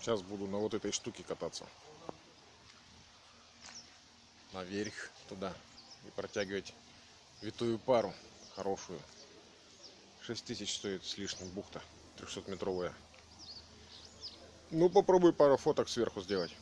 Сейчас буду на вот этой штуке кататься. Наверх туда. И протягивать витую пару хорошую. 6000 тысяч стоит с лишним бухта. 300-метровая. Ну, попробуй пару фоток сверху сделать.